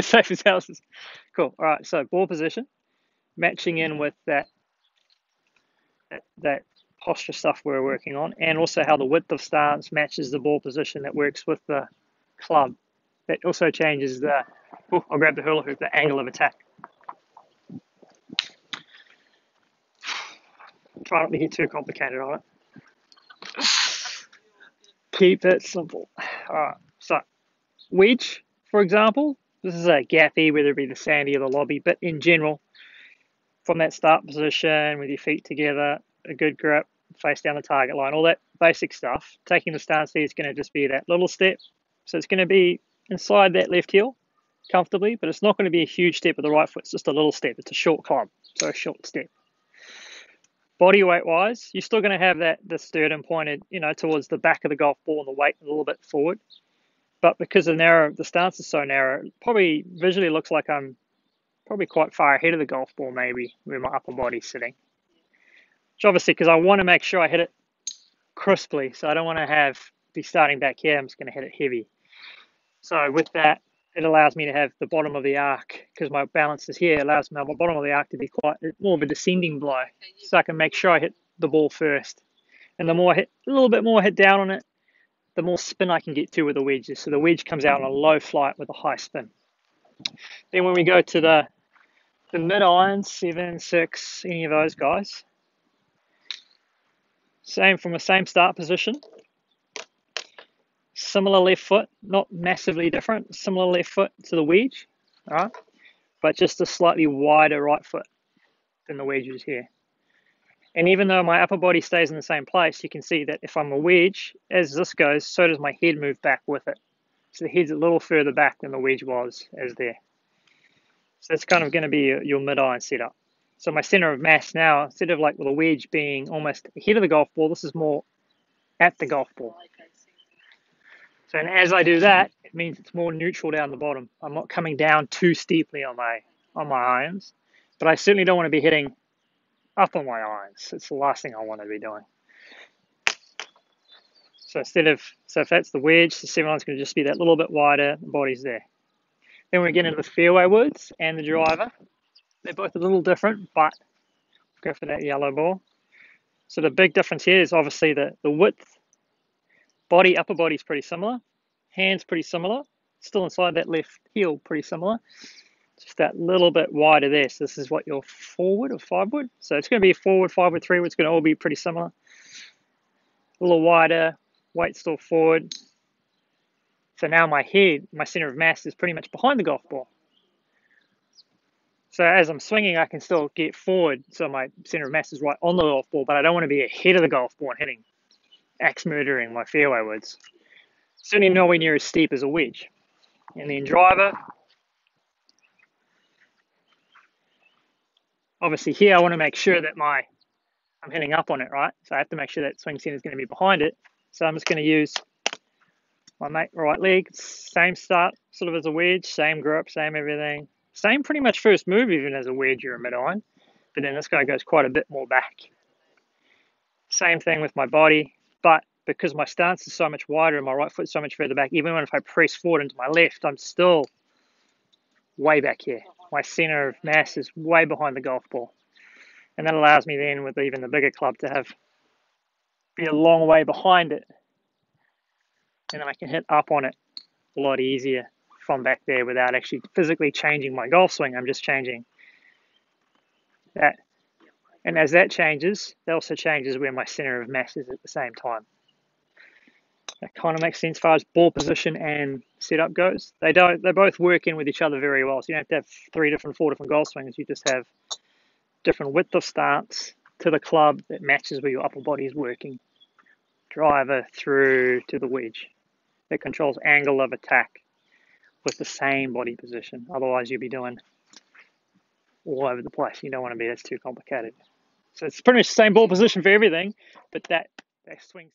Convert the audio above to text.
safe as houses. Cool. All right. So ball position, matching in with that that, posture stuff we're working on, and also how the width of stance matches the ball position that works with the club. That also changes the. Oh, I'll grab the hula hoop. The angle of attack. Try not to get too complicated on it. Keep it simple. All right. So wedge, for example, this is uh, a gappy, whether it be the sandy or the lobby, but in general, from that start position with your feet together, a good grip, face down the target line, all that basic stuff. Taking the stance there is going to just be that little step. So it's going to be inside that left heel comfortably, but it's not going to be a huge step with the right foot. It's just a little step. It's a short climb, so a short step. Body weight wise, you're still going to have that the sternum pointed, you know, towards the back of the golf ball and the weight a little bit forward. But because the narrow, the stance is so narrow, it probably visually looks like I'm probably quite far ahead of the golf ball, maybe where my upper body's sitting. Which obviously, because I want to make sure I hit it crisply, so I don't want to have be starting back here. I'm just going to hit it heavy. So with that, it allows me to have the bottom of the arc because my balance is here. It allows my bottom of the arc to be quite more of a descending blow, so I can make sure I hit the ball first. And the more I hit, a little bit more hit down on it, the more spin I can get to with the wedges. So the wedge comes out on a low flight with a high spin. Then when we go to the the mid irons, seven, six, any of those guys, same from the same start position. Similar left foot, not massively different. Similar left foot to the wedge, all right, but just a slightly wider right foot than the wedges here. And even though my upper body stays in the same place, you can see that if I'm a wedge, as this goes, so does my head move back with it. So the head's a little further back than the wedge was as there. So that's kind of going to be your, mid-iron setup. So my center of mass now, instead of like with a wedge being almost ahead of the golf ball, this is more at the golf ball. So and as I do that, it means it's more neutral down the bottom. I'm not coming down too steeply on my on my irons, but I certainly don't want to be hitting up on my irons. It's the last thing I want to be doing. So instead of, so if that's the wedge, the seven iron's going to just be that little bit wider, the body's there. Then we get into the fairway woods and the driver. They're both a little different, but go for that yellow ball. So the big difference here is obviously the, the width. Body, upper body's pretty similar. Hands pretty similar. Still inside that left heel, pretty similar just that little bit wider there. So this is what your forward or five wood. So it's going to be forward, five wood, three wood. It's going to all be pretty similar. A little wider, weight still forward. So now my head, my center of mass is pretty much behind the golf ball. So as I'm swinging, I can still get forward. So my center of mass is right on the golf ball, but I don't want to be ahead of the golf ball and hitting axe murdering my fairway woods. Certainly nowhere near as steep as a wedge. And then driver, obviously here I want to make sure that my I'm hitting up on it, right? So I have to make sure that swing center is going to be behind it. So I'm just going to use my right leg, same start, sort of as a wedge, same grip, same everything. Same pretty much first move even as a wedge or a mid iron. But then this guy goes quite a bit more back. Same thing with my body, but because my stance is so much wider and my right foot so much further back, even when if I press forward into my left, I'm still way back here my center of mass is way behind the golf ball. And that allows me then with even the bigger club to have be a long way behind it. And then I can hit up on it a lot easier from back there without actually physically changing my golf swing. I'm just changing that. And as that changes, that also changes where my center of mass is at the same time. That kind of makes sense as far as ball position and setup goes. They don't. They both work in with each other very well. So you don't have to have three different, four different golf swings. You just have different width of stance to the club that matches where your upper body is working. Driver through to the wedge that controls angle of attack with the same body position. Otherwise, you'll be doing all over the place. You don't want to be. That's too complicated. So it's pretty much the same ball position for everything, but that that swing.